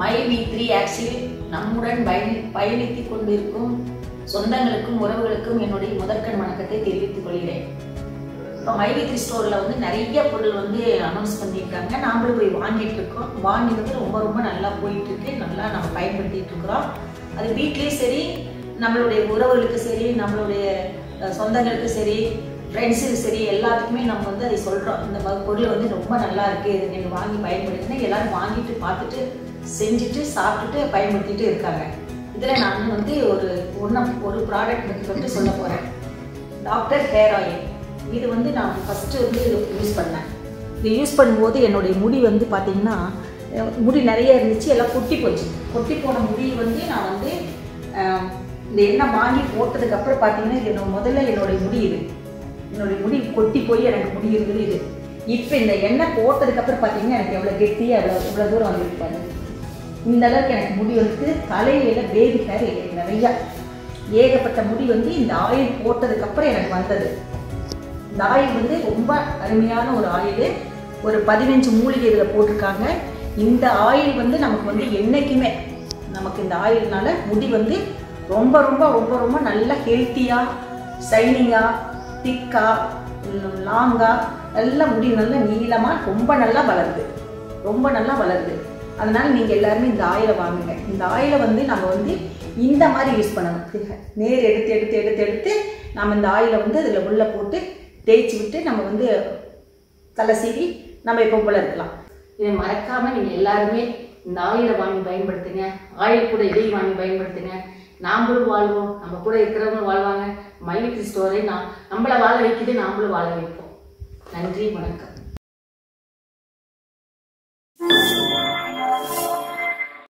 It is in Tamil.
மை வி த்ரீ ஆக்சில் நம்முடன் பயணி பயணித்துக் கொண்டிருக்கும் சொந்தங்களுக்கும் உறவுகளுக்கும் என்னுடைய முதற்கண் வணக்கத்தை தெரிவித்துக் கொள்கிறேன். இப்போ மை வி த்ரீ ஸ்டோரில் வந்து நிறைய பொருள் வந்து அனௌன்ஸ் பண்ணியிருக்காங்க. நாமளும் போய் வாங்கிட்டு இருக்கோம். வாங்கி வந்து ரொம்ப ரொம்ப நல்லா போயிட்டு இருக்கு நல்லா நம்ம பயன்படுத்திட்டு இருக்கிறோம். அது வீட்லேயும் சரி நம்மளுடைய உறவுகளுக்கு சரி நம்மளுடைய சொந்தங்களுக்கு சரி ஃப்ரெண்ட்ஸுக்கு சரி எல்லாத்துக்குமே நம்ம வந்து அதை சொல்கிறோம் இந்த பொருள் வந்து ரொம்ப நல்லா இருக்குது இது நீங்கள் வாங்கி பயன்படுத்தினா எல்லோரும் வாங்கிட்டு பார்த்துட்டு செஞ்சுட்டு சாப்பிட்டுட்டு பயன்படுத்திட்டு இருக்காங்க. இதில் நான் வந்து ஒரு ஒன்று ஒரு ப்ராடக்ட் பற்றி மட்டும் சொல்ல போகிறேன் டாக்டர் ஹேர் ஆயில் இது வந்து நான் ஃபஸ்ட்டு வந்து யூஸ் பண்ணேன். இது யூஸ் பண்ணும்போது என்னுடைய முடி வந்து பார்த்திங்கன்னா முடி நிறைய இருந்துச்சு எல்லாம் கொட்டி போச்சு. கொட்டி போன முடி வந்து நான் வந்து இந்த எண்ணெய் வாங்கி போட்டதுக்கப்புறம் பார்த்தீங்கன்னா இது என்னோட முதல்ல என்னுடைய முடி இது. என்னுடைய முடி கொட்டி போய் எனக்கு முடி இருக்குது இது. இப்போ இந்த எண்ணெய் போட்டதுக்கப்புறம் பார்த்தீங்கன்னா எனக்கு எவ்வளோ கெட்டியாக எவ்வளோ இவ்வளோ தூரம் வந்துருக்கு இந்த அளவுக்கு எனக்கு முடி வந்து தலையில பேபி ஹேர் நிறையா. ஏகப்பட்ட முடி வந்து இந்த ஆயில் போட்டதுக்கப்புறம் எனக்கு வந்தது. இந்த ஆயில் வந்து ரொம்ப அருமையான ஒரு ஆயில் ஒரு பதினஞ்சு மூலிகை இதில் போட்டிருக்காங்க. இந்த ஆயில் வந்து நமக்கு வந்து என்றைக்குமே நமக்கு இந்த ஆயில்னால முடி வந்து ரொம்ப ரொம்ப ரொம்ப ரொம்ப நல்ல ஹெல்த்தியாக ஷைனிங்காக திக்காக லாங்காக நல்லா முடி நல்லா நீளமாக ரொம்ப நல்லா வளருது. ரொம்ப நல்லா வளருது. அதனால் நீங்கள் எல்லாருமே இந்த ஆயிலை வாங்குங்க. இந்த ஆயிலை வந்து நம்ம வந்து இந்த மாதிரி யூஸ் பண்ணணும். நேர் எடுத்து எடுத்து எடுத்து எடுத்து நம்ம இந்த ஆயிலை வந்து அதில் உள்ளே போட்டு தேய்ச்சி விட்டு நம்ம வந்து தலை சீவி நம்ம எப்போ போல இருக்கலாம். இதை மறக்காமல் நீங்கள் எல்லாருமே இந்த ஆயிலை வாங்கி பயன்படுத்துங்க. ஆயில் கூட இதையும் வாங்கி பயன்படுத்துங்க. நாமளும் வாழ்வோம். நம்ம கூட இருக்கிறவங்க வாழ்வாங்க. மைலிக்கு ஸ்டோரை நான் நம்மளை வாழ வைக்குது நாமளும் வாழ வைப்போம். நன்றி வணக்கம்.